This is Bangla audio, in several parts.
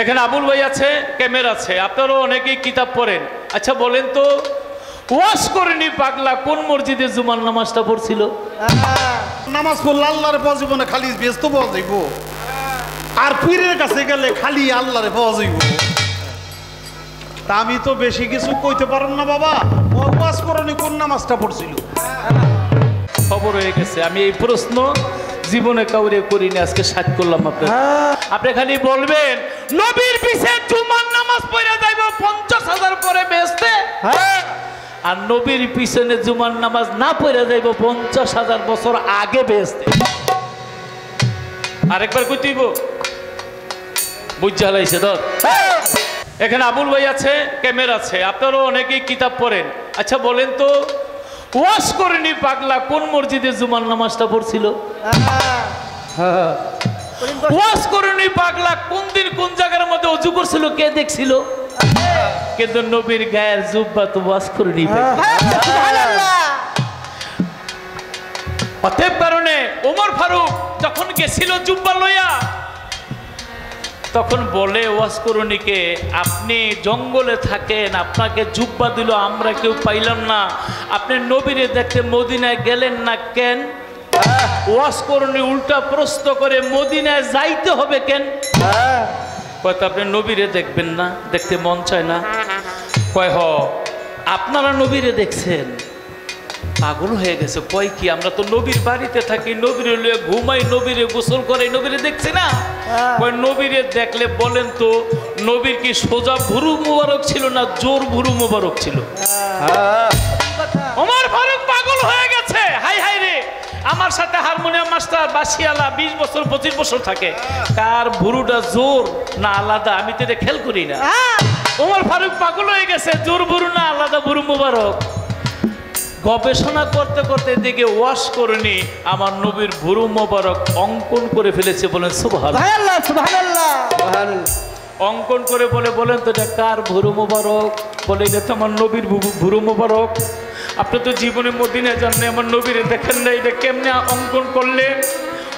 এখানে আবুল ভাই আছে ক্যামেরা আছে আপনারাও অনেকেই কিতাব পড়েন। আচ্ছা বলেন তো ওয়াশ করেনি পাগলা কোন মসজিদে জুমার নামাজটা পড়ছিল? নামাজ পড়লে আল্লাহরে পাওয়া যাব না খালি ব্যস্ত পাওয়া যাইব। আর পীরের কাছে গেলে খালি আল্লাহরে পাওয়া যাইব। তা আমি তো বেশি কিছু কইতে পারেন না বাবা। ওয়াজ করনি কোন নামাজটা পড়ছিল? খবর হয়ে গেছে আমি এই প্রশ্ন জীবনে কাউরে করিনি আজকে সাত করলাম আপনার আপনি খালি বলবেন নবীর পিছে জুমার নামাজ পড়ে যাইব পঞ্চাশ হাজার পরে বেচতে। আর নবীর পিছনে জুমার নামাজ না পড়ে যাইব পঞ্চাশ হাজার বছর আগে বেচতে। আরেকবার কইতেইব বুঝা হালাইছে ধর। এখানে আবুল ভাই আছে ক্যামেরা আছে আপনারাও অনেকেই কিতাব পড়েন। আচ্ছা বলেন তো ওয়াশ করেনি পাগলা কোন মসজিদে জুমার নামাজটা পড়ছিল? ওয়াশ করেনি পাগলা কোন দিন কোন জায়গার মধ্যে অজু করছিল কে দেখছিল? কিন্তু নবীর গায়ের জুব্বা তো ওয়াশ করেনি অতএব কারণে ওমর ফারুক যখন গেছিল জুব্বা লইয়া তখন বলে ওয়াসকরণীকে আপনি জঙ্গলে থাকেন আপনাকে জুব্বা দিল আমরা কেউ পাইলাম না। আপনি নবীরে দেখতে মদিনায় গেলেন না কেন? ওয়াসকরণী উল্টা প্রশ্ন করে মদিনায় যাইতে হবে কেন? কয় তো আপনি নবীরে দেখবেন না দেখতে মন চায় না। কয় হ আপনারা নবীরে দেখছেন। পাগল হয়ে গেছে কয় কি আমরা তো নবীর বাড়িতে থাকি নবীরে লয়ে ঘুমাই নবীরে গোসল করে নবীরে দেখছি না? কয় নবীরে দেখলে বলেন তো নবীর কি সোজা ভুরু মুবারক ছিল না জোর ভুরু মুবারক ছিল? ওমর ফারুক পাগল হয়ে গেছে হাই হাই রে। আমার সাথে হারমোনিয়াম মাস্টার বাসিয়ালা বিশ বছর পঁচিশ বছর থাকে। তার ভুরুটা জোর না আলাদা আমি তো এটা খেয়াল করি না। ওমর ফারুক পাগল হয়ে গেছে জোর ভুরু না আলাদা ভুরু মুবারক। গবেষণা করতে করতে এদিকে ওয়াশ করে নি আমার নবীর ভুরু মোবারক অঙ্কন করে ফেলেছে বলেন অঙ্কন করে বলে বলেন তো এটা কার ভুরু মোবারক? বলে এটা তো আমার নবীর ভুরু মোবারক। আপনি তো জীবনে মদিনে জানলে আমার নবীরে দেখেন না এটা কেমনে অঙ্কন করলেন?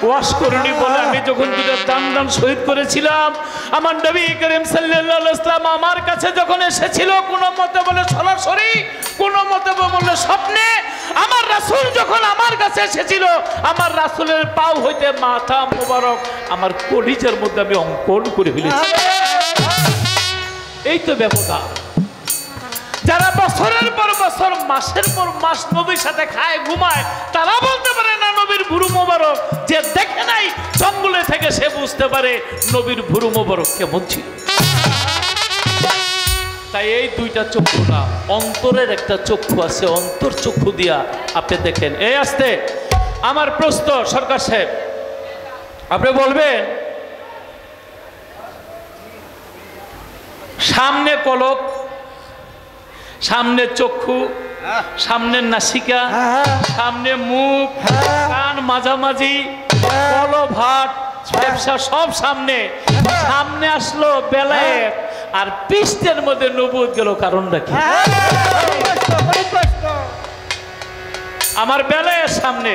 ওয়াশ করিনি বলে আমি যখন দুটা দান দান শহীদ করেছিলাম, আমার নবী করিম ইসলাম আমার কাছে যখন এসেছিল, কোনো মতে বলে সরাসরি কোনো মতে বলে স্বপ্নে আমার রাসূল যখন আমার কাছে এসেছিল, আমার রাসূলের পাও হইতে মাথা মোবারক, আমার কলিজার মধ্যে আমি অঙ্কন করে ফেলেছি। এই তো ব্যবধান। যারা বছরের পর বছর, মাসের পর মাস নবীর সাথে খায়, ঘুমায়, তারা বলতে পারে, না, নবীর ভুরু মোবারক। যে দেখে নাই, জঙ্গলে থেকে সে বুঝতে পারে, নবীর ভুরু মোবারক কেমন ছিল। তাই এই দুইটা চক্ষু না, অন্তরের একটা চক্ষু আছে, অন্তর চক্ষু দিয়া আপনি দেখেন। এই আসতে, আমার প্রশ্ন, সরকার সাহেব, আপনি বলবেন, সামনে কলক সামনে চক্ষু সামনে নাসিকা সামনে মুখ কান মাঝামাঝি কলো ভাট ব্যবসা সব সামনে। সামনে আসলো বেলায় আর পৃষ্ঠের মধ্যে নবুদ গেল কারণটা কি? আমার বেলায় সামনে।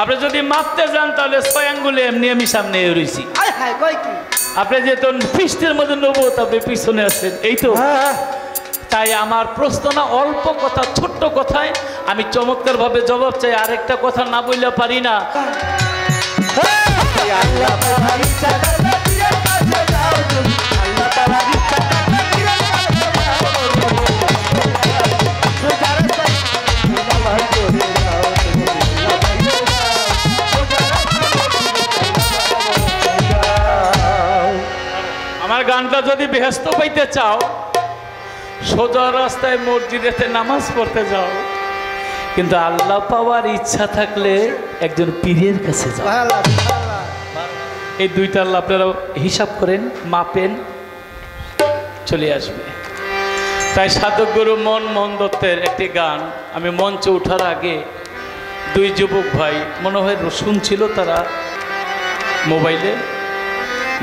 আপনি যদি মাপতে যান তাহলে ছয় আঙ্গুলে এমনি আমি সামনে রয়েছি। আপনি যেহেতু পৃষ্ঠের মধ্যে নবুত আপনি পিছনে আছেন। এই তো। তাই আমার প্রশ্ন না, অল্প কথা, ছোট্ট কথায় আমি চমৎকার ভাবে জবাব চাই, আরেকটা কথা না বললে পারি না। আমার গানটা যদি বেহস্ত পাইতে চাও সোজা রাস্তায় মসজিদেতে নামাজ পড়তে যাও। কিন্তু আল্লাহ পাওয়ার ইচ্ছা থাকলে একজন পীরের কাছে যাও। এই দুইটা আল্লাহ আপনারা হিসাব করেন মাপেন চলে আসবে। তাই সাধক গুরু মন মন দত্তের একটি গান আমি মঞ্চে ওঠার আগে দুই যুবক ভাই মনে হয় শুনছিল তারা মোবাইলে।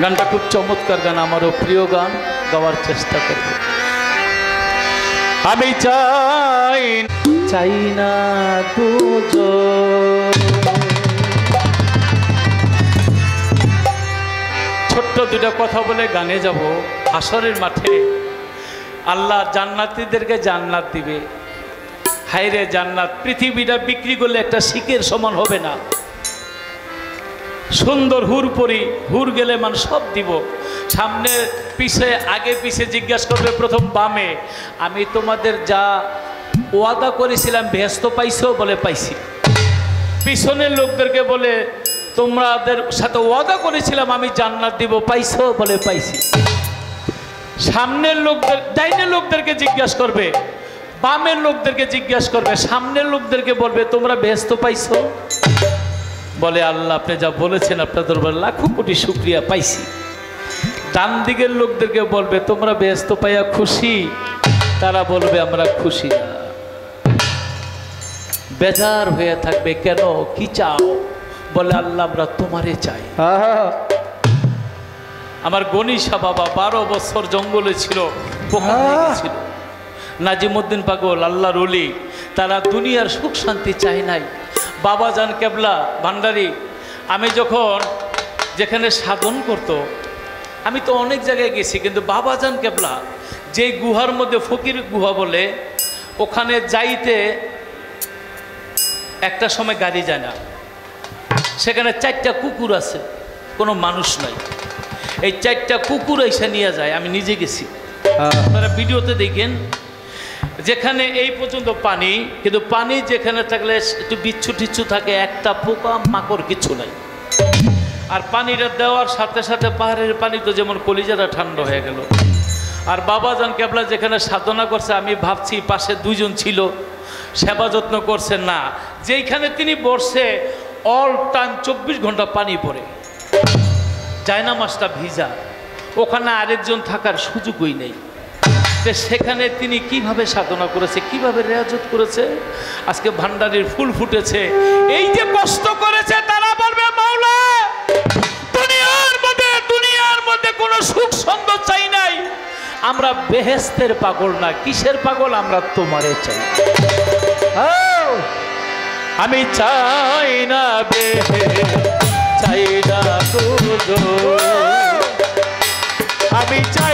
গানটা খুব চমৎকার গান আমারও প্রিয় গান গাওয়ার চেষ্টা করব। আমি চাই চাই না দুজন। ছোট্ট দুটো কথা বলে গানে যাব হাসরের মাঠে। আল্লাহ জান্নাতীদেরকে জান্নাত দিবে। হাইরে জান্নাত পৃথিবীটা বিক্রি করলে একটা শিকের সমান হবে না। সুন্দর হুর পরি হুর গেলে মানে সব দিব। সামনে পিছে, আগে পিছে জিজ্ঞাসা করবে প্রথম বামে, আমি তোমাদের যা ওয়াদা করেছিলাম, ব্যস্ত পাইছো বলে পাইছি। পিছনের লোকদেরকে বলে, তোমাদের সাথে ওয়াদা করেছিলাম, আমি জান্নাত দিব, পাইছো বলে পাইছি। সামনের লোকদের, ডাইনের লোকদেরকে জিজ্ঞাসা করবে, বামের লোকদেরকে জিজ্ঞাসা করবে, সামনের লোকদেরকে বলবে, তোমরা ব্যস্ত পাইছো? বলে, আল্লাহ, আপনি যা বলেছেন, আপনার দরবার লাখো কোটি শুক্রিয়া পাইছি। ডান দিকের লোকদেরকে বলবে তোমরা ব্যস্ত পাইয়া খুশি? তারা বলবে আমরা খুশি না। বেজার হয়ে থাকবে কেন? কি চাও? বলে আল্লাহ আমরা তোমারে চাই। আমার গণিসা বাবা বারো বছর জঙ্গলে ছিল নাজিমুদ্দিন পাগল আল্লাহর অলি তারা দুনিয়ার সুখ শান্তি চায় নাই। বাবা জান কেবলা ভান্ডারি। আমি যখন যেখানে সাধন করত আমি তো অনেক জায়গায় গেছি কিন্তু বাবা জান কেবলা যে গুহার মধ্যে ফকির গুহা বলে ওখানে যাইতে একটা সময় গাড়ি যায় না। সেখানে চারটা কুকুর আছে কোনো মানুষ নাই। এই চারটা কুকুর এসে নিয়ে যায় আমি নিজে গেছি। আপনারা ভিডিওতে দেখেন যেখানে এই পর্যন্ত পানি কিন্তু পানি যেখানে থাকলে একটু বিচ্ছু টিচ্ছু থাকে একটা পোকা মাকড় কিছু নাই। আর পানিটা দেওয়ার সাথে সাথে পাহাড়ের পানি তো যেমন কলিজাটা ঠান্ডা হয়ে গেল। আর বাবা জান কেবলা যেখানে সাধনা করছে, আমি ভাবছি পাশে দুইজন ছিল, সেবা যত্ন করছে না। যেইখানে তিনি বসছে অল টাইম চব্বিশ ঘণ্টা পানি পড়ে। চায়না মাছটা ভিজা, ওখানে আরেকজন থাকার সুযোগই নেই। সেখানে তিনি কীভাবে সাধনা করেছে, কীভাবে রেয়াজত করেছে? আজকে ভান্ডারির ফুল ফুটেছে। এই যে কষ্ট করেছে, তারা বলবে, মাওলা! কোনো সুখ সন্দেহ চাই নাই। আমরা বেহেস্তের পাগল না কিসের পাগল আমরা তোমারে চাই। আমি চাই না চাই না আমি চাই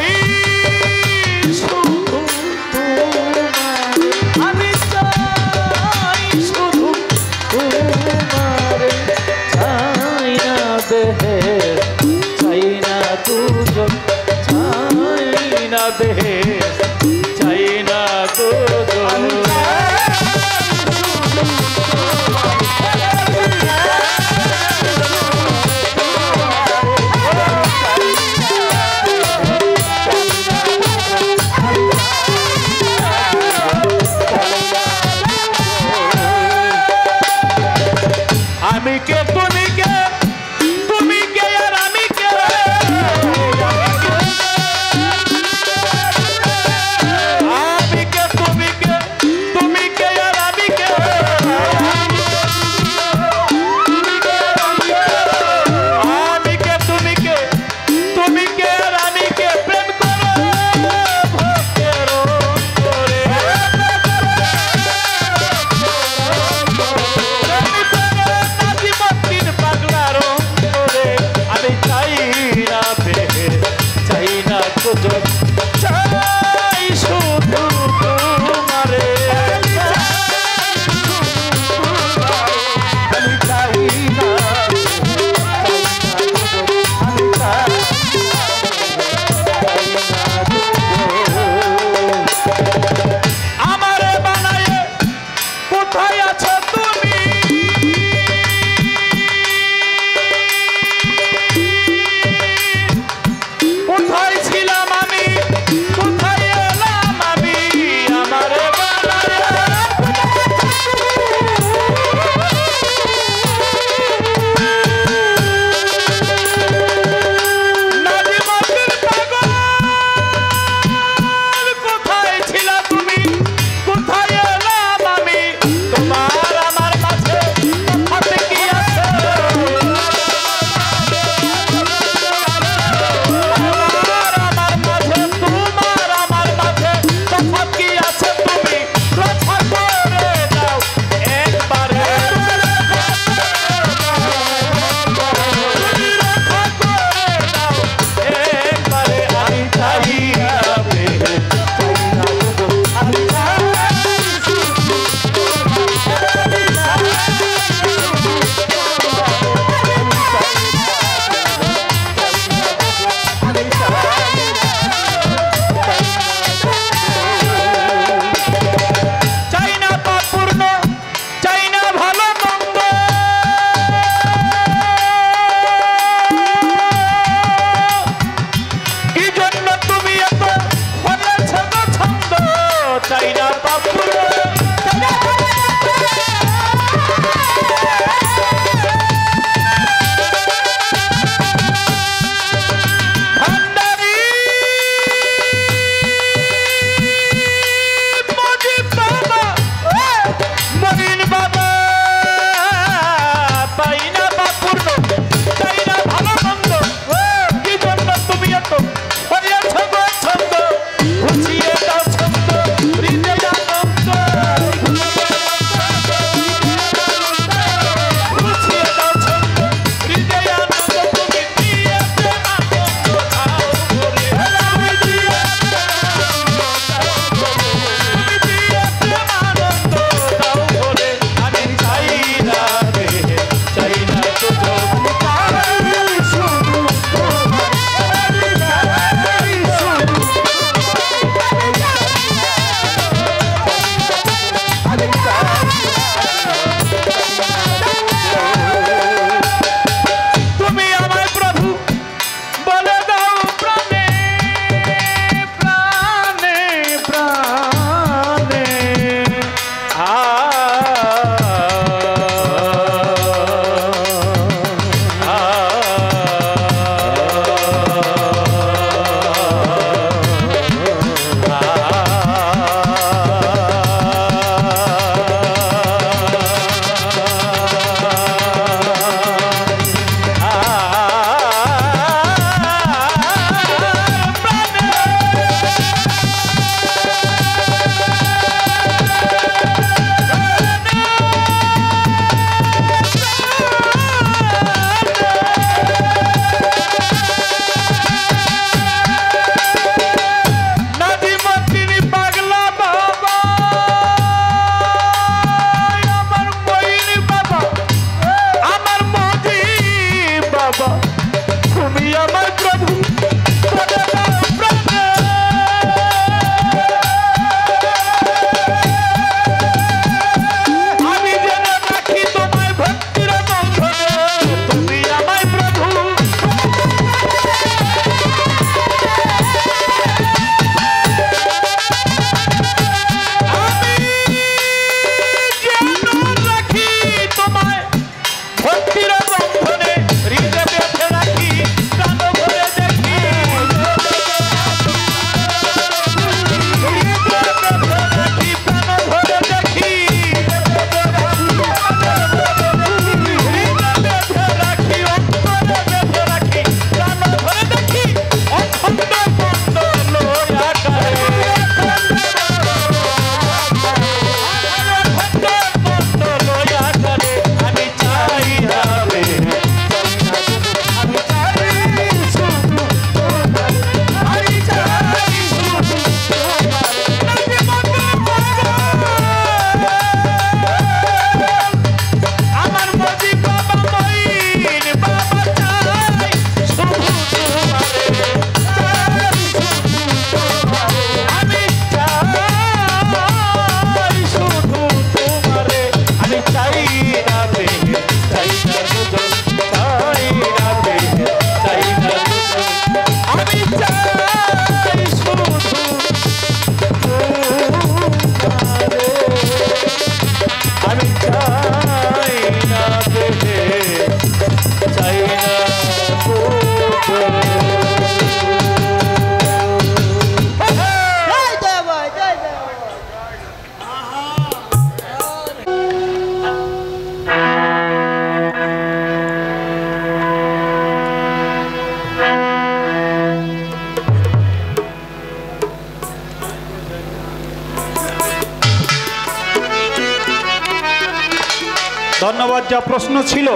ধন্যবাদ যা প্রশ্ন ছিল।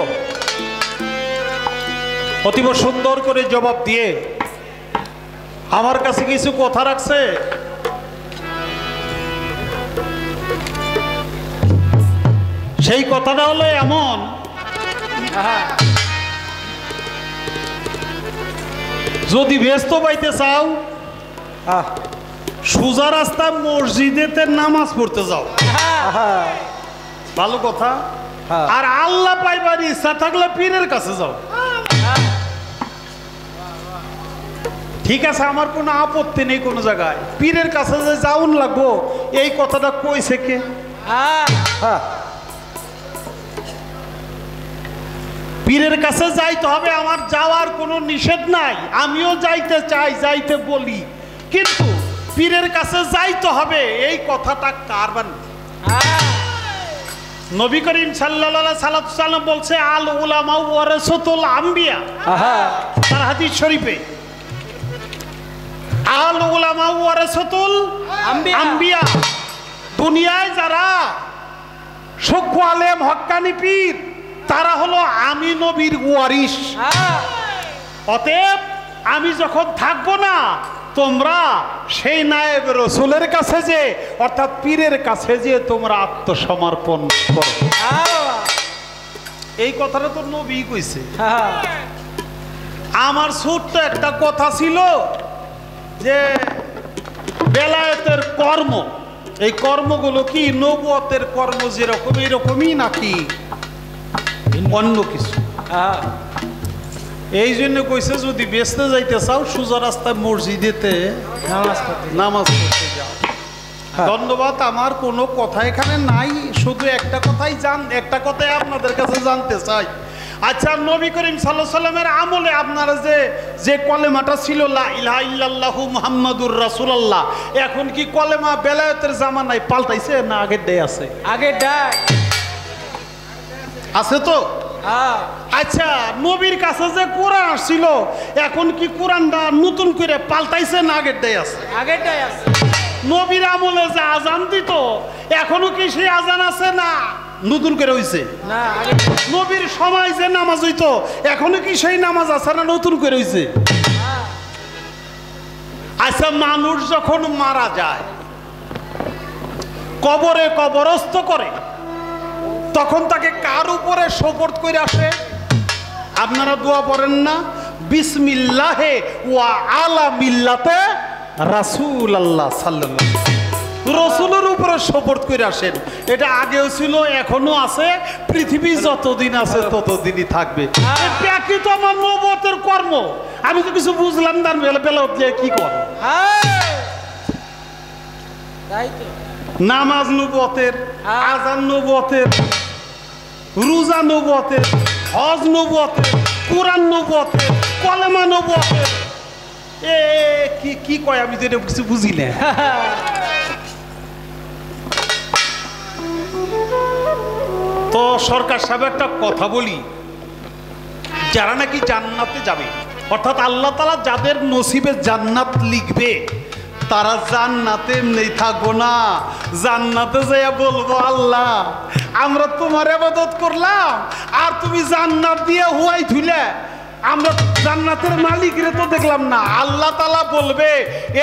অতীব সুন্দর করে জবাব দিয়ে। আমার কাছে কিছু কথা রাখছে? সেই কথাটা হলো এমন। যদি ব্যস্ত পাইতে চাও সোজা রাস্তা মসজিদেতে নামাজ পড়তে যাও। ভালো কথা। আর আল্লাহ পাইবার ইচ্ছা থাকলে পীরের কাছে যাও। ঠিক আছে আমার কোনো আপত্তি নেই কোনো জায়গায়। পীরের কাছে যে যাউন লাগবো এই কথাটা কইছে কে? পীরের কাছে যাইতে হবে আমার যাওয়ার কোনো নিষেধ নাই। আমিও যাইতে চাই যাইতে বলি। কিন্তু পীরের কাছে যাইতে হবে এই কথাটা কারবার নবী করিম সাল্লাল্লাহু সাল্লাম বলছে আল উলামা ওয়ারাসাতুল আম্বিয়া। তার হাদিস শরীফে। আল উলামা ওয়ারাসাতুল আম্বিয়া। আম্বিয়া। দুনিয়ায় যারা সভ্য আলেম হক্কানি পীর তারা হলো আমি নবীর ওয়ারিস অতএব আমি যখন থাকব না তোমরা সেই নায়েব রসুলের কাছে যে, অর্থাৎ পীরের কাছে যে তোমরা আত্মসমর্পণ করো। এই কথাটা তো নবী কইছে। আমার ছোট্ট একটা কথা ছিল যে, বেলায়েতের কর্ম, এই কর্মগুলো কি নবুয়তের কর্ম যেরকম, এরকমই নাকি অন্য কিছু? এই জন্য কইছে যদি বেচতে যাইতে চাও সোজা রাস্তায় মসজিদেতে নামাজ পড়তে যাও। ধন্যবাদ আমার কোনো কথা এখানে নাই শুধু একটা কথাই জান একটা কথাই আপনাদের কাছে জানতে চাই। আচ্ছা নবী করিম সাল্লাহ সাল্লামের আমলে আপনারা যে যে কলেমাটা ছিল লা ইলাহা ইল্লাল্লাহু মুহাম্মাদুর রাসূলুল্লাহ এখন কি কলেমা বেলায়েতের জামানায় পাল্টাইছে না আগের ডে আছে? আগে ডাক আছে তো? হ্যাঁ আচ্ছা নবীর কাছে যে কোরআন আসছিল এখন কি কোরআনটা নতুন করে পাল্টাইছে না আগের ডে আছে? আগের আগেরটাই আছে। নবীর আমলে যে আজান দিত এখনও কি সেই আজান আছে না নতুন করে হইছে? না নবীর সময় যে নামাজ হইতো এখনও কি সেই নামাজ আছে না নতুন করে হইছে? আচ্ছা মানুষ যখন মারা যায় কবরে কবরস্থ করে তখন তাকে কার উপরে সোপর্দ করে আসে? আপনারা দোয়া পড়েন না। বিসমিল্লাহে ওয়া আলা মিল্লাতে রাসূল আল্লাহ সাল্লাল্লাহু রসুলের উপরে সোপর্দ করে আসেন। এটা আগেও ছিল এখনও আছে। পৃথিবী যতদিন আছে ততদিনই থাকবে। ব্যাকই তো আমার নবতের কর্ম। আমি তো কিছু বুঝলাম না বেলা বেলা দিয়ে কি কর? হ্যাঁ। নামাজ নবতের হ্যাঁ। আজান নবতের রোজা নবতের হজ নবতের কোরআন নবতের কলেমা নবতের এ, কি কি কয় আমি এটা কিছু বুঝি না। তো সরকার সাহেব একটা কথা বলি, যারা নাকি জান্নাতে যাবে, অর্থাৎ আল্লাহ তালা যাদের নসিবে জান্নাত লিখবে তারা জান্নাতে এমনি থাকব না। জান্নাতে যাইয়া বলব, আল্লাহ, আমরা তোমার আবাদত করলাম, আর তুমি জান্নাত দিয়ে হুয়াই ধুলে আমরা জান্নাতের মালিকরে তো দেখলাম না। আল্লাহ তালা বলবে,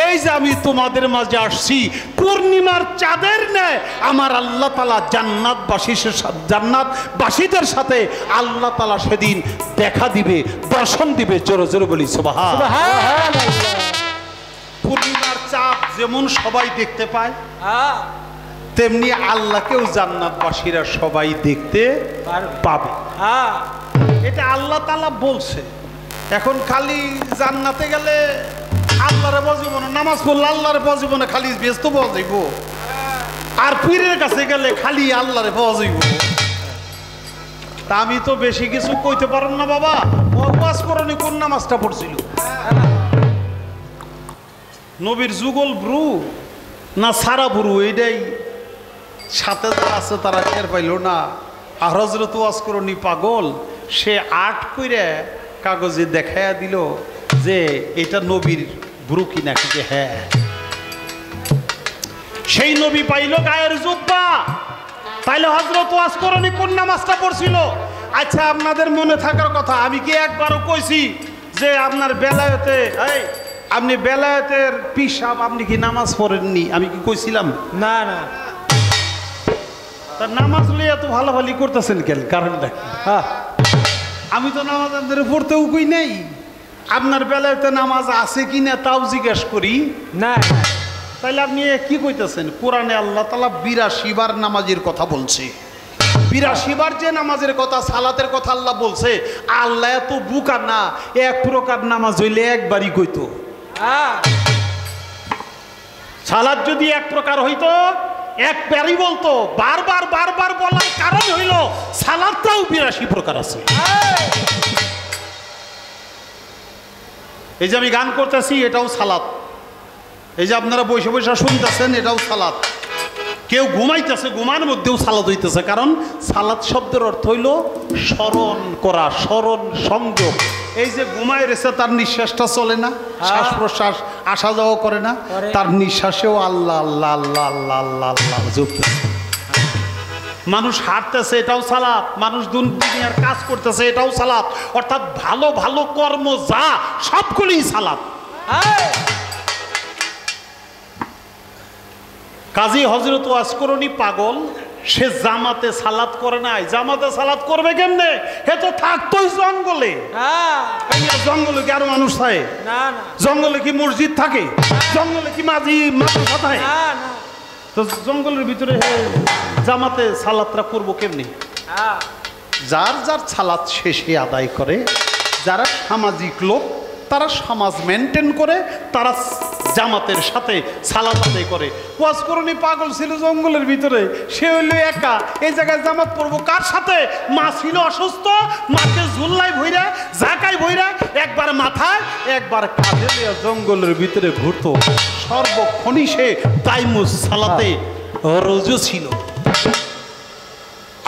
এই যে আমি তোমাদের মাঝে আসছি, পূর্ণিমার চাঁদের নেয় আমার আল্লাহ তালা জান্নাতবাসী জান্নাতবাসীদের সাথে আল্লাহ তালা সেদিন দেখা দিবে, দর্শন দিবে। জোরে জোরে বলি সোবাহা যেমন সবাই দেখতে পায় হ্যাঁ। তেমনি আল্লাহকেও জান্নাতবাসীরা সবাই দেখতে পাবে। হ্যাঁ। এটা আল্লাহ তালা বলছে। এখন খালি জান্নাতে গেলে আল্লাহরে বজিব না নামাজ পড়লে আল্লাহরে বজিব না খালি ব্যস্ত বজাইব আর পীরের কাছে গেলে খালি আল্লাহরে বজাইব তা আমি তো বেশি কিছু কইতে পারেন না বাবা। ওয়াজ করনি কোন নামাজটা পড়ছিল? নবীর যুগল ব্রু না সারা ব্রু এটাই সাথে যারা আছে তারা টের পাইল না। আর হজরত ওয়াজ করনি পাগল, সে আট কইরে কাগজে দেখাইয়া দিল যে এটা নবীর ব্রু কি যে হ্যাঁ। সেই নবী পাইল গায়ের জুব্বা। তাইলে হজরত ওয়াজ কোন নামাজটা পড়ছিল? আচ্ছা আপনাদের মনে থাকার কথা, আমি কি একবারও কইছি যে আপনার বেলায়তে, এই আপনি বেলায়েতের পিসাব আপনি কি নামাজ পড়েননি? আমি কি কইছিলাম? না না। তা নামাজ লইয়া তো ভালো ভালো করতেছেন কেন? কারণটা কি? হ্যাঁ। আমি তো নামাজ আপনাদের পড়তেও কই নেই। আপনার বেলায়তে নামাজ আছে কি না তাও জিজ্ঞেস করি। না। তাইলে আপনি কি কইতেছেন? কোরআনে আল্লাহ তালা বিরাশি বার নামাজের কথা বলছে। বিরাশি বার যে নামাজের কথা সালাতের কথা আল্লাহ বলছে আল্লাহ এত বুকা না এক প্রকার নামাজ হইলে একবারই কইতো। সালাদ যদি এক প্রকার হইতো একবারই বলতো, বারবার বারবার বলার কারণ হইল সালাদটাও বিরাশি প্রকার আছে। এই যে আমি গান করতেছি, এটাও সালাদ। এই যে আপনারা বসে বসে শুনতেছেন, এটাও সালাদ। কেউ ঘুমাইতেছে, ঘুমার মধ্যেও সালাদ হইতেছে, কারণ সালাদ শব্দের অর্থ হইল স্মরণ করা, স্মরণ সংযোগ। এই যে ঘুমায় রয়েছে তার নিঃশ্বাসটা চলে না শ্বাস প্রশ্বাস আসা যাওয়া করে না তার নিঃশ্বাসেও আল্লাহ আল্লাহ আল্লাহ আল্লাহ আল্লাহ আল্লাহ যুক্তেছে মানুষ হাঁটতেছে এটাও সালাত। মানুষ দুন- দুনিয়ার কাজ করতেছে এটাও সালাত। অর্থাৎ ভালো ভালো কর্ম যা সবগুলি সালাত। হ্যাঁ। কাজী হজরত ওয়াসকরণী পাগল সে জামাতে সালাত করে নাই। জামাতে সালাত করবে কেমনে? হে তো থাকতোই জঙ্গলে। হ্যাঁ। জঙ্গলে কি আরও মানুষ থাকে? জঙ্গলে কি মসজিদ থাকে? জঙ্গলে কি মাঝি মাদ্রাসা থাকে? তো জঙ্গলের ভিতরে হে জামাতে সালাতরা করব কেমনি? হ্যাঁ। যার যার সালাত শেষে আদায় করে। যারা সামাজিক লোক তারা সমাজ মেনটেন করে তারা জামাতের সাথে সালাত আদায় করে। ওয়াজ করণী পাগল ছিল জঙ্গলের ভিতরে। সে হইল একা। এই জায়গায় জামাত পড়ব কার সাথে? মা ছিল অসুস্থ মাকে ঝুল্লাই ভইরা জাকাই ভইরা একবার মাথায় একবার কাঁধে জঙ্গলের ভিতরে ঘুরতো। সর্বক্ষণই সে তাইমুস সালাতে রোজু ছিল।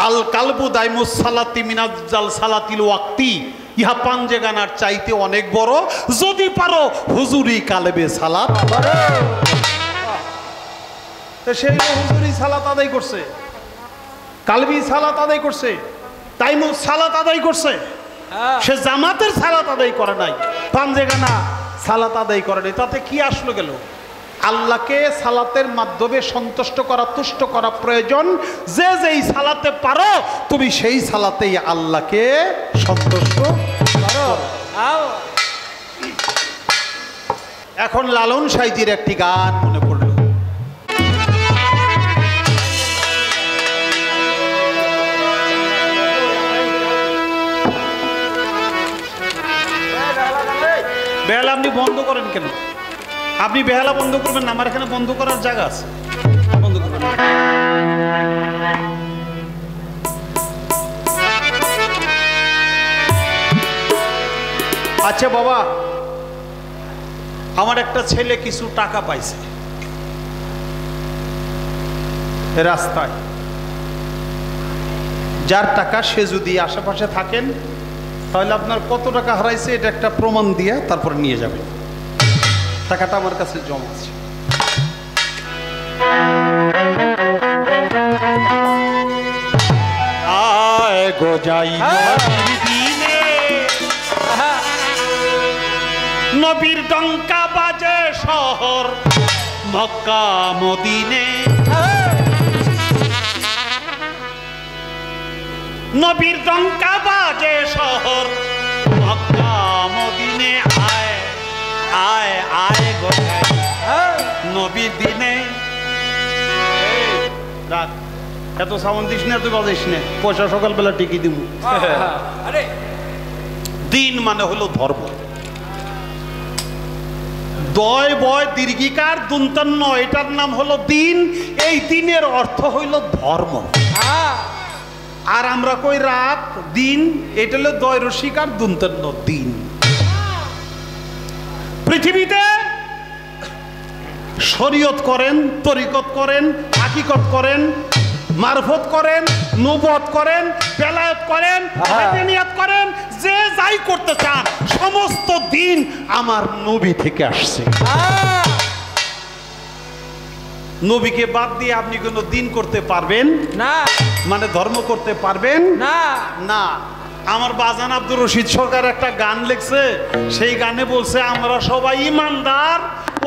আল কালবু দাইমুস সালাতি মিনাজ্জাল সালাতিল ওয়াক্তি। ইহা পাঞ্জে গানার চাইতে অনেক বড় যদি পারো হুজুরি কালেবে সালাত। সেই হুজুরি সালাত আদায় করছে কালবি সালাত আদায় করছে তাইমুস সালাত আদায় করছে হ্যাঁ। সে জামাতের সালাত আদায় করে নাই। পাঞ্জে গানা সালাত আদায় করে নাই তাতে কি আসলো গেল? আল্লাহকে সালাতের মাধ্যমে সন্তুষ্ট করা, তুষ্ট করা প্রয়োজন। যে যেই সালাতে পারো, তুমি সেই সালাতেই আল্লাহকে সন্তুষ্ট করো। এখন লালন সাইজির একটি গান মনে পড়ল। বেহালা আপনি বন্ধ করেন কেন? আপনি বেহালা বন্ধ করবেন না, আমার এখানে বন্ধ করার জায়গা আছে। বন্ধ করবেন। আচ্ছা বাবা, আমার একটা ছেলে কিছু টাকা পাইছে। রাস্তায়। যার টাকা সে যদি আশেপাশে থাকেন, তাহলে আপনার কত টাকা হারাইছে, এটা একটা প্রমাণ দিয়ে তারপরে নিয়ে যাবেন। টাকাটা আমার কাছে জমা আছে। আয় দিনে, হ্যাঁ। নবীর ডঙ্কা বাজে শহর মক্কা মদিনে। নবীর ডঙ্কা বাজে শহর আয় আয় গো যাই হ্যাঁ। নবীর দিনে। রাখ এত সাউন্ড দিস না তুই বাজাইস না। পয়সা সকালবেলা টিকি দিব দিন মানে হলো ধর্ম। দয় বয় দীর্ঘিকার দুন্তন্ন এটার নাম হলো দিন। এই দিনের অর্থ হইল ধর্ম। আর আমরা কই রাত দিন? এটা হলো দয় রসিকার দুন্তন্ন দিন। পৃথিবীতে শরীয়ত করেন তরিকত করেন হাকিকত করেন মারফত করেন নবত করেন বেলায়ত করেন হাদিনিয়াত করেন যে যাই করতে চান সমস্ত দিন আমার নবী থেকে আসছে। হ্যাঁ। নবীকে বাদ দিয়ে আপনি কোনো দিন করতে পারবেন? না। মানে ধর্ম করতে পারবেন? না। না। আমার বাজান আব্দুর রশিদ সরকার একটা গান লিখছে, সেই গানে বলছে, আমরা সবাই ইমানদার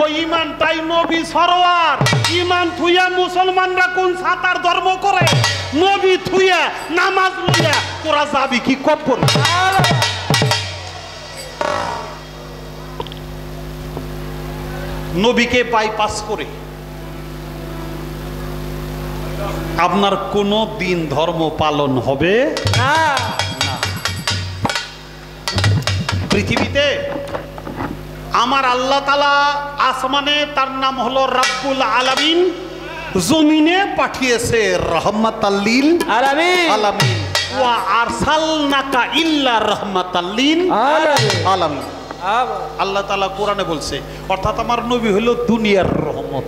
ওই ইমানটাই নবী সরোয়ার। ইমান থুইয়া মুসলমানরা কোন সাতার ধর্ম করে? নবী থুইয়া, নামাজ লইয়া, তোরা যাবি কি কব্বর নবীকে বাইপাস করে। আপনার কোনো দিন ধর্ম পালন হবে? না। পৃথিবীতে আমার আল্লাহ তালা আসমানে তার নাম হলো রাব্বুল আলামিন জমিনে পাঠিয়েছে রহমত আল্লিল আলামিন। আলামিন। ওয়া আরসালনাকা ইল্লা রহমাতাল্লিন আলামিন। আলামিন। আল্লাহ তালা কোরআনে বলছে অর্থাৎ আমার নবী হলো দুনিয়ার রহমত।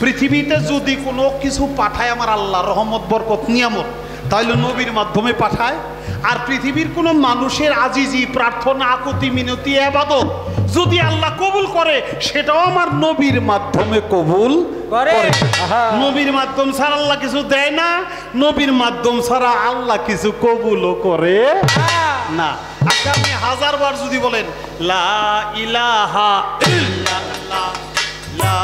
পৃথিবীতে যদি কোনো কিছু পাঠায় আমার আল্লাহ রহমত বরকত নিয়ামত তাহলে নবীর মাধ্যমে পাঠায়। আর পৃথিবীর কোনো মানুষের আজিজি প্রার্থনা আকুতি মিনতি আবাদত যদি আল্লাহ কবুল করে সেটাও আমার নবীর মাধ্যমে কবুল করে। নবীর মাধ্যম ছাড়া আল্লাহ কিছু দেয় না নবীর মাধ্যম ছাড়া আল্লাহ কিছু কবুলও করে না। আচ্ছা আপনি হাজার বার যদি বলেন লা ইলাহা ইল্লাল্লাহ লা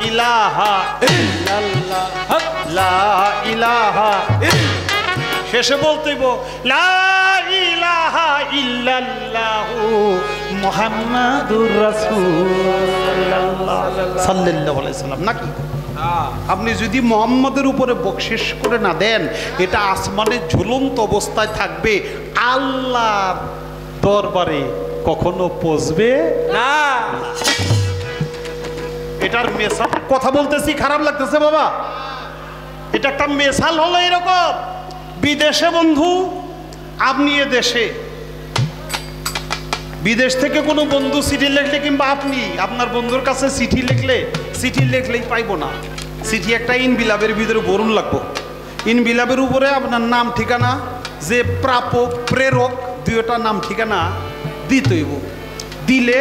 ইলাহা ইল্লাল্লাহ লা ইলাহা ইল- শেষে বলতেইব মুহাম্মাদুর নাকি? আপনি যদি মোহাম্মদের উপরে বকশিস করে না দেন, এটা আসমানের ঝুলন্ত অবস্থায় থাকবে, আল্লাহ দরবারে কখনো পৌঁছবে না। এটার মেশাল, কথা বলতেছি, খারাপ লাগতেছে বাবা। এটা একটা মেশাল হলো এরকম। বিদেশে বন্ধু, আপনি এ দেশে। বিদেশ থেকে কোনো বন্ধু চিঠি লিখলে কিংবা আপনি, আপনার বন্ধুর কাছে চিঠি লিখলে, চিঠি লিখলেই পাইব না। চিঠি একটা ইনবিলাবের ভিতরে বরুণ লাগবো। ইনবিলাবের উপরে আপনার নাম, ঠিকানা, যে প্রাপক, প্রেরক, দুইটা নাম, ঠিকানা দিতেইব। দিলে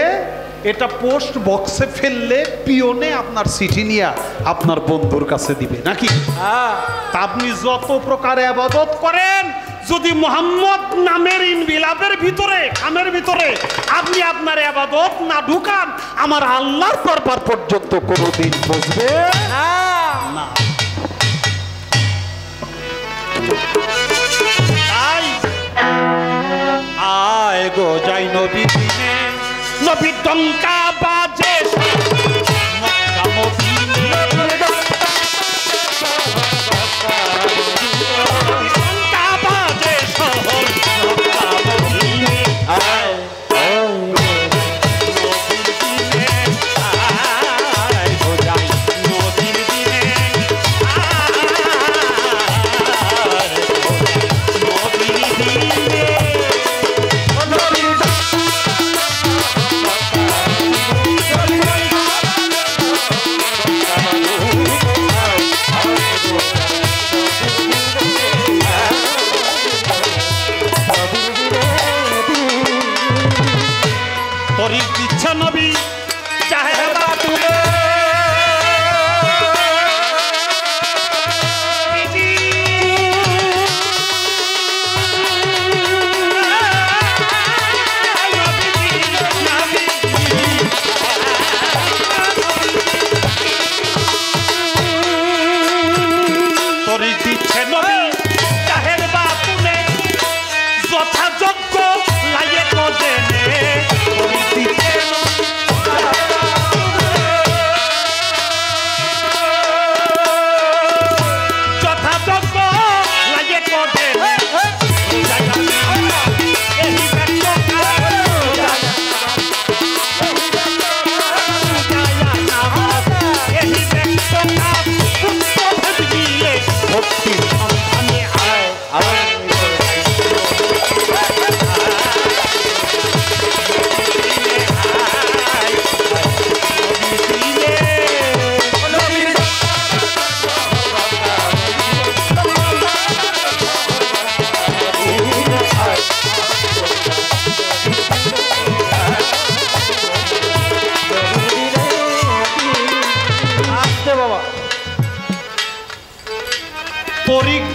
এটা পোস্ট বক্সে ফেললে পিওনে আপনার চিঠি নিয়ে আপনার বন্ধুর কাছে দিবে নাকি? হ্যাঁ। আপনি যত প্রকারে আবাদত করেন যদি মোহাম্মদ নামের ইনবিলাপের ভিতরে খামের ভিতরে আপনি আপনার আবাদত না ঢুকান আমার আল্লাহর দরবার পর্যন্ত কোনোদিন বসবে না না। আয়। গো যাই নবী নবী টঙ্কা বাজে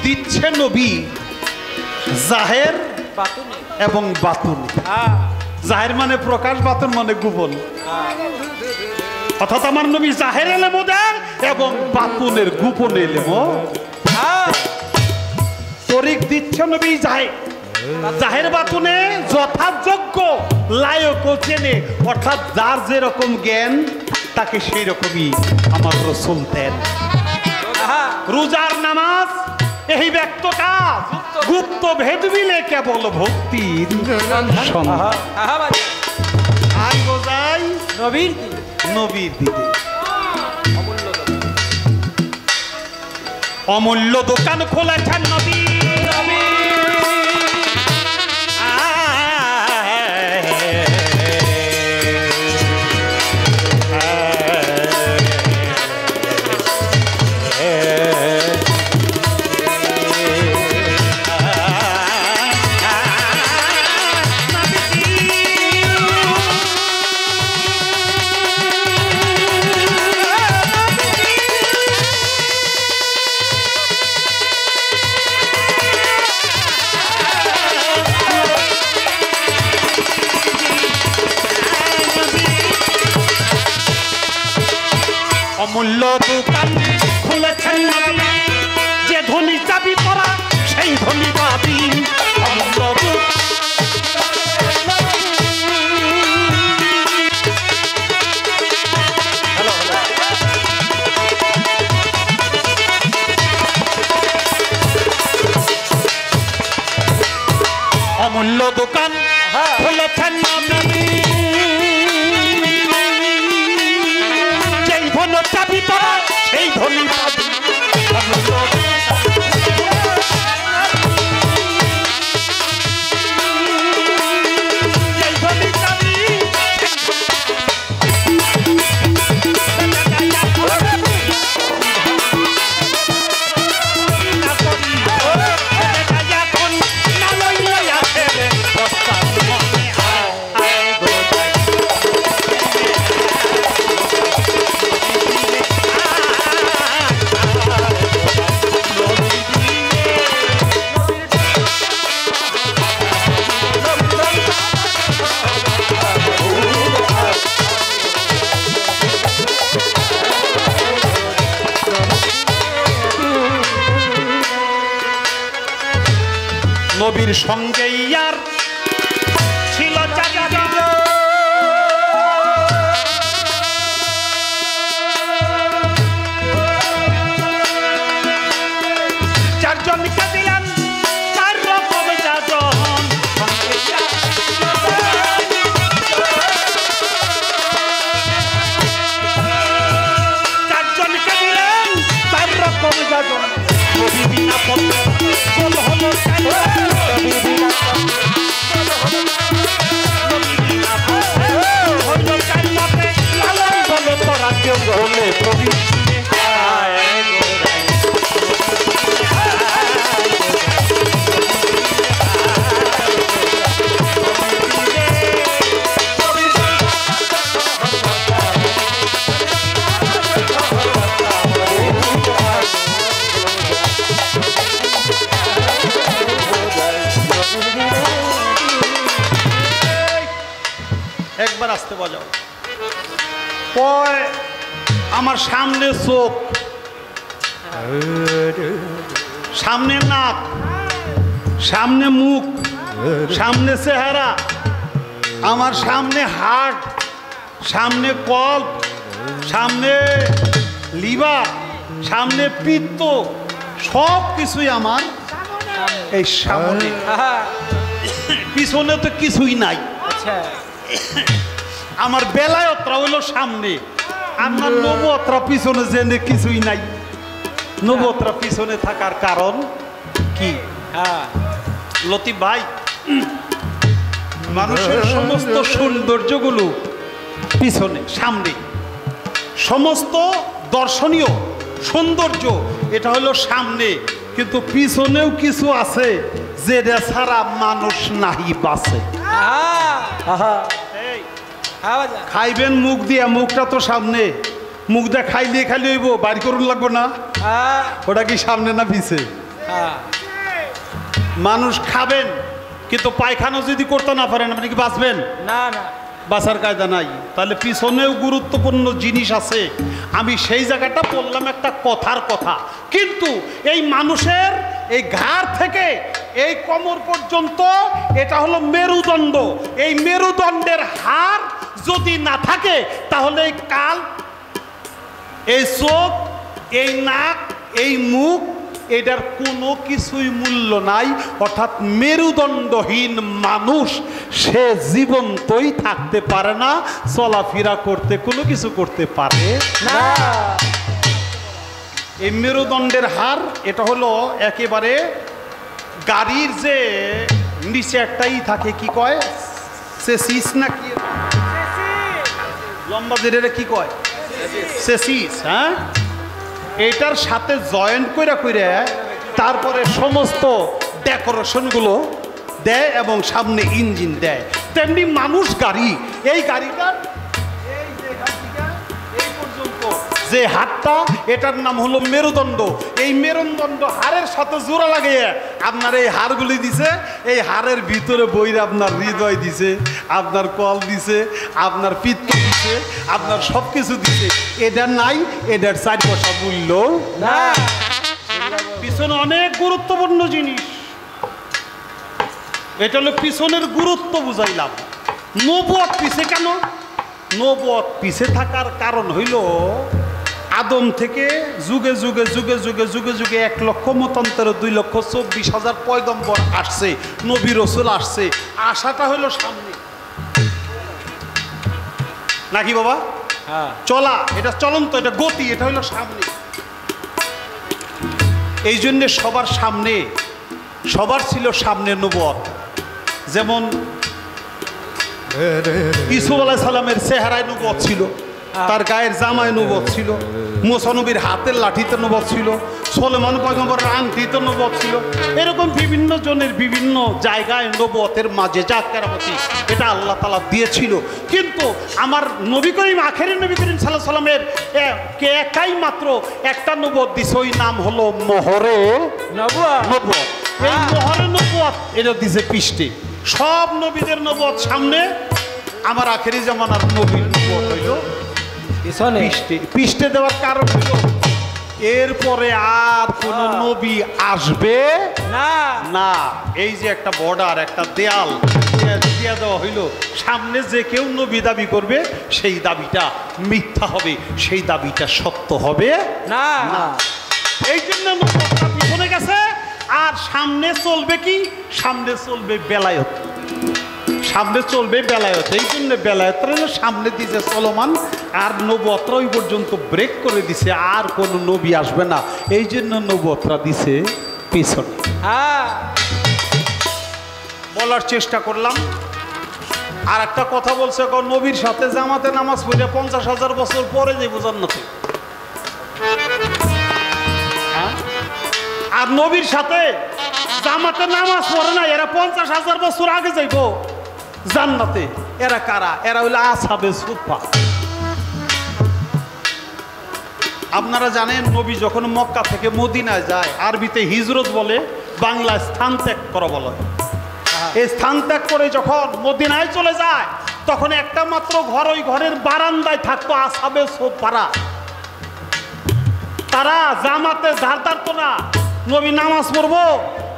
দিচ্ছে নবী। জাহের এবং বাতুন। জাহের মানে প্রকাশ, বাতুন মানে গোপন। অর্থাৎ আমার নবী জাহের এলেমও দেন এবং বাতুনের গোপন এলেমও হ্যাঁ তরিক দিচ্ছে নবী জাহের জাহের বাতুনে যথাযোগ্য লায়ক চেনে। অর্থাৎ যার যেরকম জ্ঞান, তাকে সেই রকমই আমার রসুল দেন। রোজার নামাজ এই ব্যক্ত কাজ। গুপ্ত ভেদ মিলে কেবল ভক্তির সন্ধান আর বোঝাই নবীর নবীর দিদি অমূল্য দোকান। খোলেছেন নবী অমূল্য যাজন নবী বিনা পথে চল হলো নবী বিনা চল হলো চার পথে লালন বলো তোরা কেউ হলে আসতে বাজাও। কয় আমার সামনে চোখ। সামনে নাক। সামনে মুখ। সামনে চেহারা। আমার সামনে হাট সামনে কল সামনে লিভার সামনে পিত্ত। সব কিছুই আমার এই সামনে। হ্যাঁ। পিছনে তো কিছুই নাই। আচ্ছা। আমার বেলায়তরা হইল সামনে। আমার নবতরা পিছনে জেনে কিছুই নাই। নবতরা পিছনে থাকার কারণ কি? হ্যাঁ। লতিফ ভাই মানুষের সমস্ত সৌন্দর্যগুলো পিছনে সামনে। সমস্ত দর্শনীয় সৌন্দর্য এটা হলো সামনে। কিন্তু পিছনেও কিছু আছে যেটা ছাড়া মানুষ নাহি হ্যাঁ বাজা খাইবেন মুখ দিয়া মুখটা তো সামনে। মুখ দিয়ে খাইলে খাইলে হইব বাড়ি করুন লাগবো না। হ্যাঁ। ওটা কি সামনে না পিছে? হ্যাঁ। মানুষ খাবেন কিন্তু পায়খানা যদি করতে না পারেন আপনি কি বাঁচবেন? না না। বাঁচার কায়দা নাই। তাহলে পিছনেও গুরুত্বপূর্ণ জিনিস আছে। আমি সেই জায়গাটা বললাম একটা কথার কথা। কিন্তু এই মানুষের এই ঘাড় থেকে এই কোমর পর্যন্ত এটা হলো মেরুদণ্ড। এই মেরুদণ্ডের হার যদি না থাকে তাহলে এই কাল এই চোখ এই নাক এই মুখ এটার কোনো কিছুই মূল্য নাই। অর্থাৎ মেরুদণ্ডহীন মানুষ সে জীবন্তই থাকতে পারে না চলাফেরা করতে কোনো কিছু করতে পারে না। এই মেরুদণ্ডের হার এটা হলো একেবারে গাড়ির যে নিচে একটাই থাকে, কি কয়? সে না কি লম্বা যেটা কি কয়? সে সিস হ্যাঁ? এটার সাথে জয়েন্ট করে করে তারপরে সমস্ত ডেকোরেশনগুলো দেয় এবং সামনে ইঞ্জিন দেয়। তেমনি মানুষ গাড়ি, এই গাড়িটার যে হাতটা, এটার নাম হলো মেরুদণ্ড। এই মেরুদণ্ড হাড়ের সাথে জোড়া লাগিয়ে আপনার এই হাড়গুলি দিছে, এই হাড়ের ভিতরে বইরে আপনার হৃদয় দিছে, আপনার কল দিছে, আপনার পিত্ত দিছে, আপনার সব কিছু দিছে। এটা নাই, এটার চার পয়সা মূল্য পিছনে অনেক গুরুত্বপূর্ণ জিনিস। এটা হলো পিছনের গুরুত্ব বুঝাইলাম। নবুয়াত পিছে কেন? নবুয়াত পিছে থাকার কারণ হইল আদম থেকে যুগে যুগে যুগে যুগে যুগে যুগে এক লক্ষ মতান্তর দুই লক্ষ চব্বিশ হাজার পয়গম্বর আসছে নবী রসুল আসছে। আশাটা হইল সামনে। নাকি বাবা? হ্যাঁ। চলা এটা চলন্ত এটা গতি এটা হলো সামনে। এই জন্যে সবার সামনে সবার ছিল সামনে নবত যেমন ইসুফ আলাহ সালামের চেহারায় নবত ছিল তার গায়ের জামায় নবত ছিল। মোসানবীর হাতের লাঠিতে নবত ছিল। সোলেমান পয়গম্বরের আংটিতে নবত ছিল। এরকম বিভিন্ন জনের বিভিন্ন জায়গায় নবতের মাঝে যা কেরামতি এটা আল্লাহ তালা দিয়েছিল। কিন্তু আমার নবী করিম আখেরি নবী করিম সাল্লাহ সাল্লামের কে একাই মাত্র একটা নবত দিছে ওই নাম হলো মোহরে নবুয়ত। এই মহরে নবুয়ত এটা দিছে পৃষ্ঠে। সব নবীদের নবুয়ত সামনে আমার আখেরি জামানার নবীর নবুয়ত হইল। পিছনে। পৃষ্ঠে পৃষ্ঠে দেওয়ার কারণ হইল এরপরে আর কোন নবী আসবে না। না। এই যে একটা বর্ডার একটা দেয়াল দিয়ে দেওয়া হইল সামনে যে কেউ নবী দাবি করবে সেই দাবিটা মিথ্যা হবে সেই দাবিটা সত্য হবে না। এই জন্য পিছনে গেছে আর সামনে চলবে কি? সামনে চলবে বেলায়ত। সামনে চলবে বেলায়ত এই জন্য বেলায়তরা সামনে দিছে চলমান, আর নবতরা ওই পর্যন্ত ব্রেক করে দিছে, আর কোনো নবী আসবে না। এই জন্য নবতরা দিছে পিছনে। হ্যাঁ। বলার চেষ্টা করলাম। আর একটা কথা বলছে এখন নবীর সাথে জামাতে নামাজ পড়ে পঞ্চাশ হাজার বছর পরে যাইব জান্নাতে। হ্যাঁ? আর নবীর সাথে জামাতে নামাজ পড়ে না, এরা পঞ্চাশ হাজার বছর আগে যাইব। জান্নাতে। এরা কারা? এরা হইল আসাবে সুফা। আপনারা জানেন, নবী যখন মক্কা থেকে মদিনায় যায়, আরবিতে হিজরত বলে, বাংলায় স্থান ত্যাগ করা বলে। এই স্থান ত্যাগ করে যখন মদিনায় চলে যায়, তখন একটা মাত্র ঘর ওই ঘরের বারান্দায় থাকতো আসাবে সোপারা তারা জামাতে ধার ধারতো না নবী নামাজ পড়ব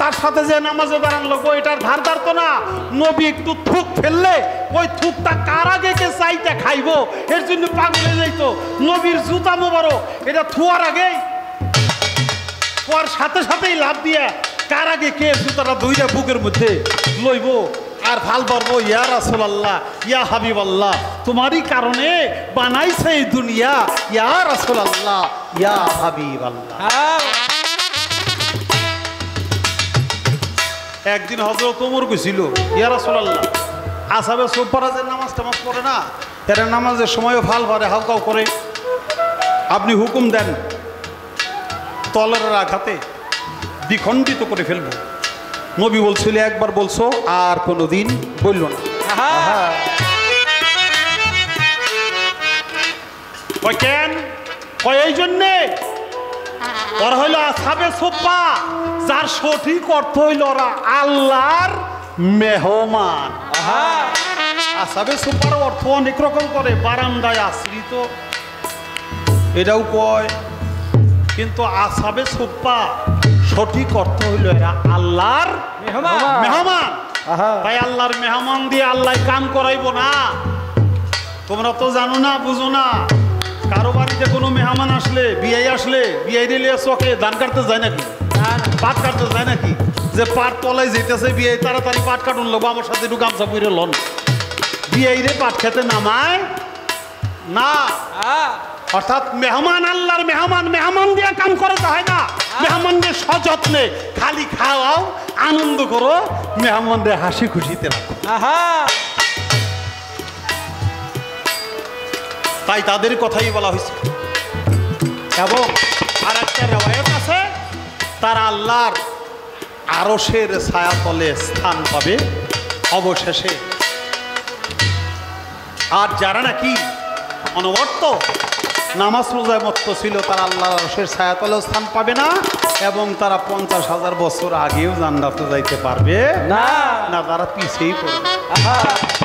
তার সাথে যে নামাজে দাঁড়ান লোক এটার ধার ধারতো না? নবী একটু থুক ফেললে ওই থুকটা কার আগে কে চাইতে খাইবো? এর জন্য পাগল যাইতো। নবীর জুতা মোবারক, এটা থুয়ার আগেই, থুয়ার সাথে সাথেই লাভ দিয়ে কার আগে কে জুতাটা দুইটা বুকের মধ্যে লইব? আর ভালো পারব, ইয়া রাসূলুল্লাহ, ইয়া হাবিবাল্লাহ, তোমারই কারণে বানাইছে এই দুনিয়া, ইয়া রাসূলুল্লাহ, ইয়া হাবিবাল্লাহ। হ্যাঁ। একদিন হজরত ওমর গেছিল ইয়া রাসূলুল্লাহ আসাবে সোপারা যে নামাজ টামাজ পড়ে না? এরা নামাজের সময়ও ভালো পারে হালকাও করে। আপনি হুকুম দেন তলের আঘাতে দ্বিখণ্ডিত করে ফেলব। নবী বলছিল একবার বলছো আর কোনো দিন বলল না। কেন? কয় এই জন্যে? ওরা হইল আসাবে সোপা। যার সঠিক অর্থ হইল ওরা আল্লাহর মেহমান। আসাবে সুপার অর্থ অনেক রকম করে বারান্দায় আশ্রিত। এটাও কয় কিন্তু আসাবে সুপ্পা সঠিক অর্থ হইল এরা আল্লাহর মেহমান। মেহমান। তাই আল্লাহর মেহমান দিয়ে আল্লাহ কাম করাইবো না। তোমরা তো জানো না বুঝো না। কারও বাড়িতে কোনো মেহমান আসলে বিয়ে আসলে বিয়ে দিলে চকে ধান কাটতে যায় নাকি? পাট কাটতে যায় নাকি? যে পাট তলায় যেতেছে বিয়ে তাড়াতাড়ি পাট কাটুন লোক আমার সাথে একটু গামছা পুরে লন। বিয়ে রে পাট খেতে নামায়? না। অর্থাৎ মেহমান আল্লাহর মেহমান মেহমান দিয়ে কাম করাতে হয় না। মেহমানদের সযত্নে খালি খাওয়াও আনন্দ করো মেহমানদের হাসি খুশিতে রাখো। তাই তাদের কথাই বলা হয়েছে। এবং আর একটা তারা আল্লাহর আরসের ছায়াতলে স্থান পাবে অবশেষে। আর যারা নাকি অনবর্ত নামাজ রোজায় মত্ত ছিল তারা আল্লাহর আরসের ছায়াতলেও স্থান পাবে না এবং তারা পঞ্চাশ হাজার বছর আগেও জান্নাতে যাইতে পারবে না। না তারা পিছিয়েই পড়বে।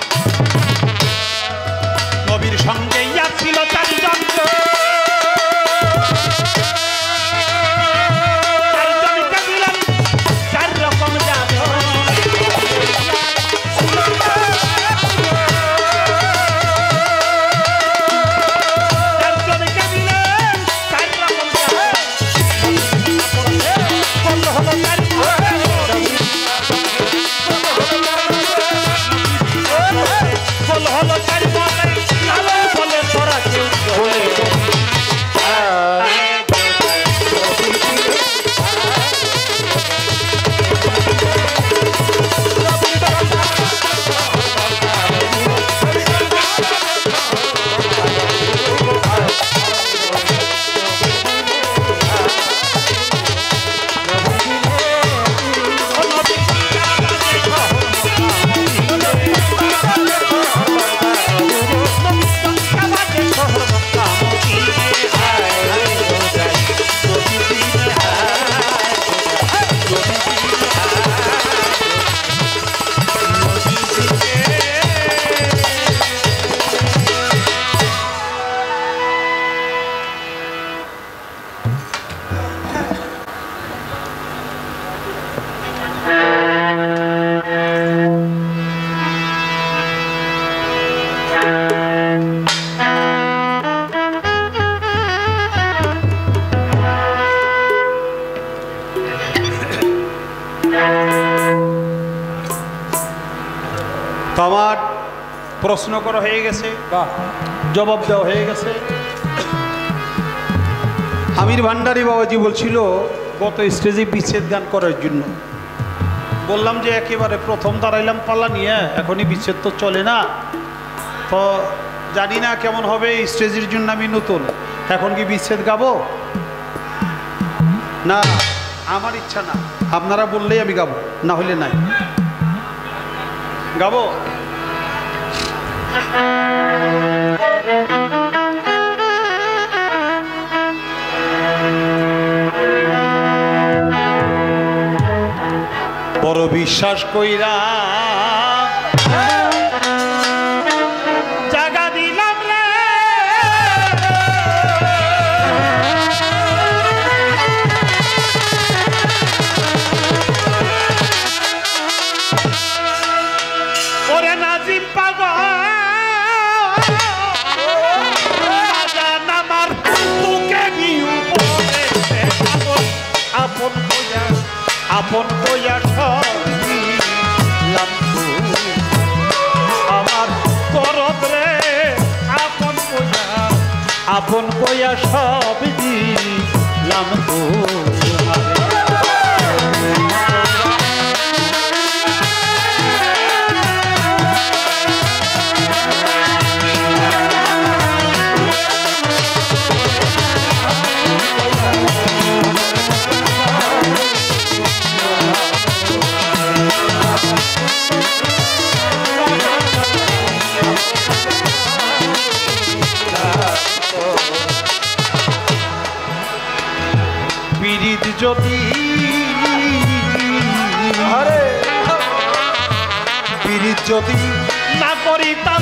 আমার প্রশ্ন করা হয়ে গেছে বা জবাব দেওয়া হয়ে গেছে। আমির ভান্ডারী বাবাজি বলছিল, গত স্টেজে বিচ্ছেদ গান করার জন্য। বললাম যে একেবারে প্রথম দাঁড়াইলাম পাল্লা নিয়ে, এখনই বিচ্ছেদ তো চলে না। তো জানি না কেমন হবে স্টেজের জন্য আমি নতুন। এখন কি বিচ্ছেদ গাবো? না, আমার ইচ্ছা না। আপনারা বললেই আমি গাবো, না হলে নাই। গাবো? বড় বিশ্বাস কইরা আপন কইয়া। আমার করত রে আপন কইয়া আপন কইয়া সব দিলাম তো যদি হরে। যদি না করি তা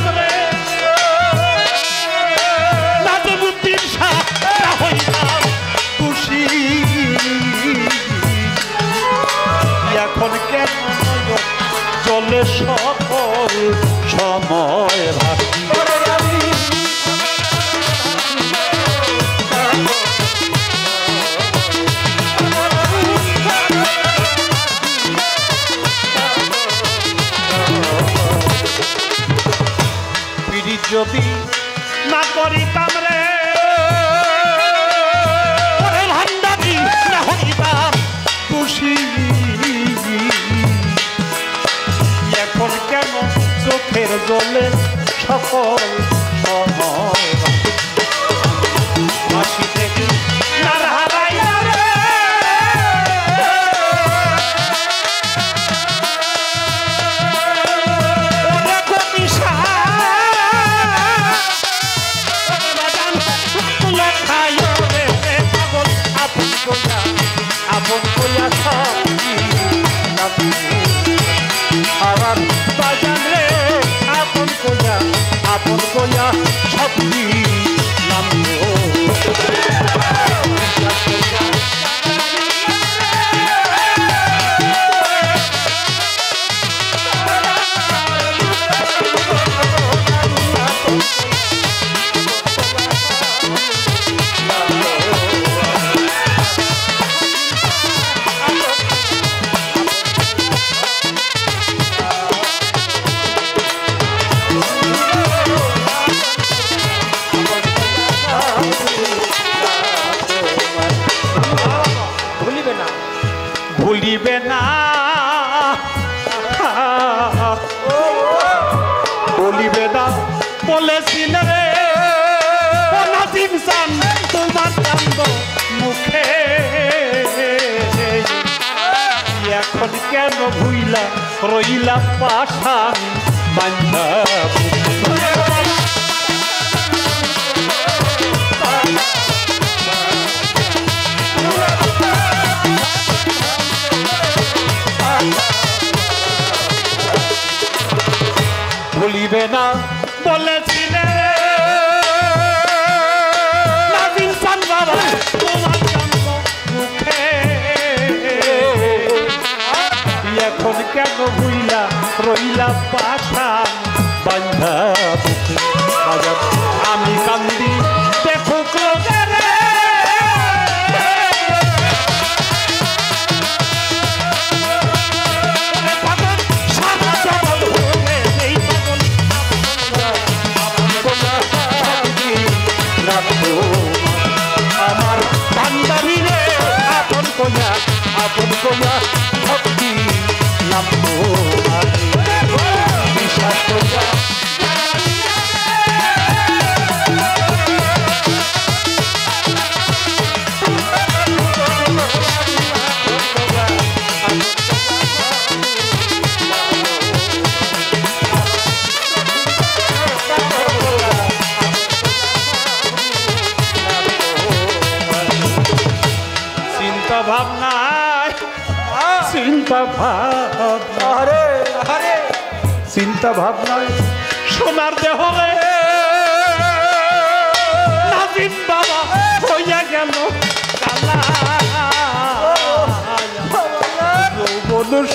অভাব নয় সোনার দেহ নাজিম হইয়া গেল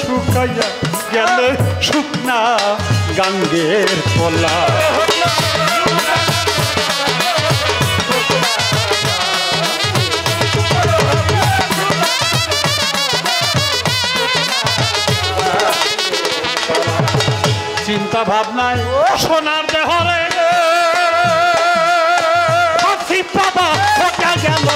শুকাইয়া গেল শুকনা গাঙ্গের পলা ভাষা ভাবনায় সোনার দেহরে। বাবা গেল।